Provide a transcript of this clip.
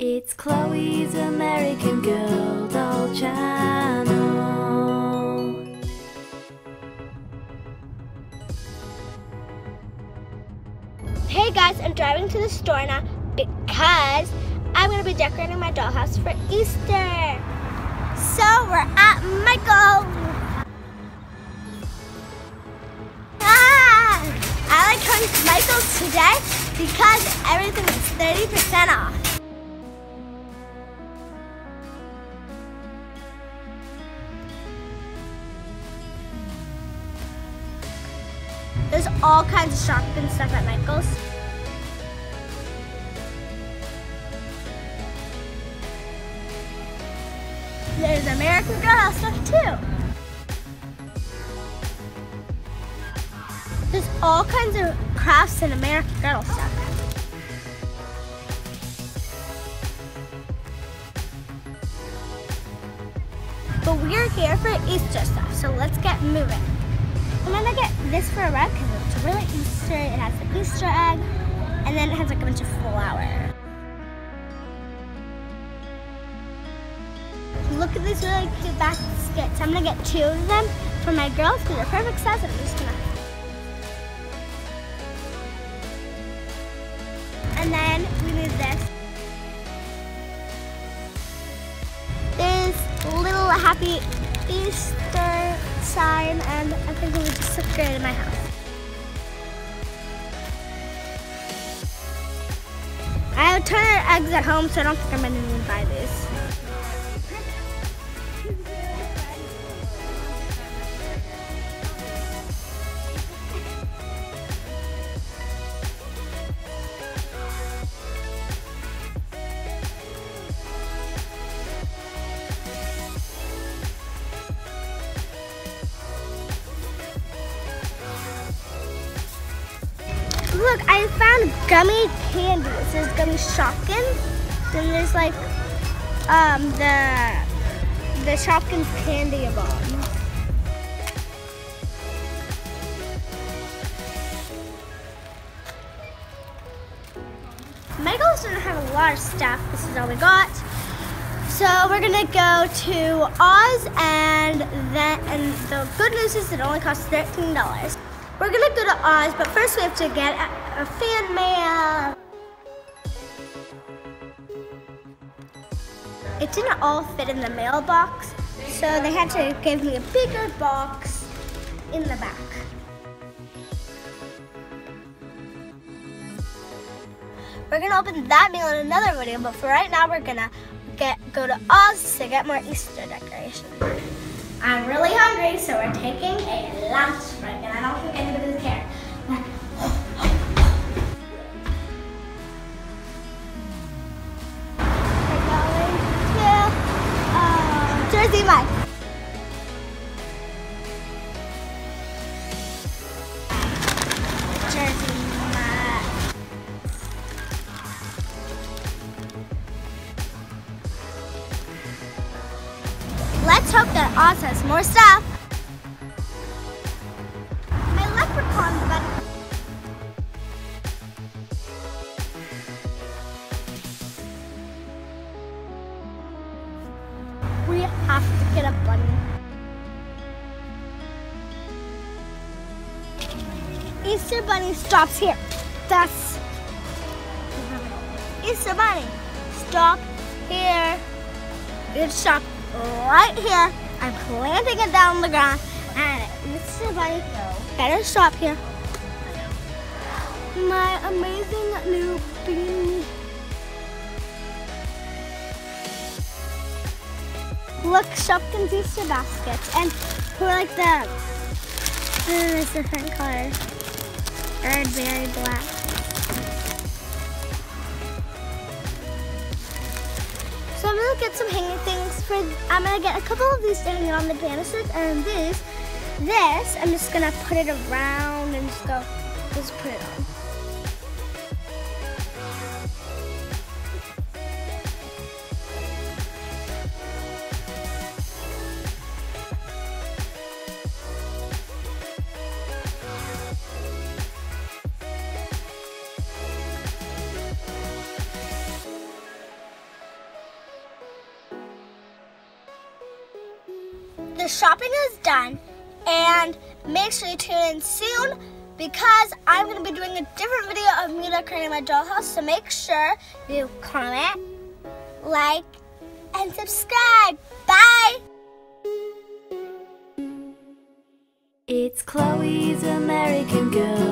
It's Chloe's American Girl doll channel. Hey guys, I'm driving to the store now because I'm gonna be decorating my dollhouse for Easter. So we're at Michael. Ah, I like going to Michael's today because everything is 30% off. All kinds of shopping stuff at Michael's. There's American Girl stuff too. There's all kinds of crafts and American Girl stuff. But we're here for Easter stuff, so let's get moving. I'm gonna get this for a rug really Easter. It has the Easter egg, and then it has like a bunch of flowers. Look at these really cute baskets. I'm gonna get two of them for my girls because they're perfect size. And I'm just gonna. And then we need this. This little happy Easter sign, and I think it would just in my house. Ton of eggs at home, so I don't think I'm gonna to buy these. Look, I found gummy candy. It says gummy Shopkins. Then there's like um the the Shopkins candy bomb. Michael's doesn't have a lot of stuff. This is all we got. So we're gonna go to Oz, and then and the good news is it only costs thirteen dollars. We're gonna go to Oz, but first we have to get a, a fan mail. It didn't all fit in the mailbox, so they had to give me a bigger box in the back. We're gonna open that mail in another video, but for right now we're gonna get go to Oz to get more Easter decorations. I'm really so we're taking a lunch break, and I don't think anybody will hope that Oz has more stuff. My leprechaun buddy. We have to get a bunny. Easter bunny stops here. That's Easter bunny. Stop here. Good stop right here. I'm planting it down on the ground. And Mr. Bunny, better stop here. My amazing new beanie. Look, Shopkins Easter baskets. And for like the, there's different colors. Red, berry, black. Get some hanging things for, I'm gonna get a couple of these to hang on the banisters and this, this, I'm just gonna put it around and just go, just put it on. The shopping is done, and make sure you tune in soon because I'm going to be doing a different video of me decorating my dollhouse. So make sure you comment, like, and subscribe. Bye! It's Chloe's American Girl.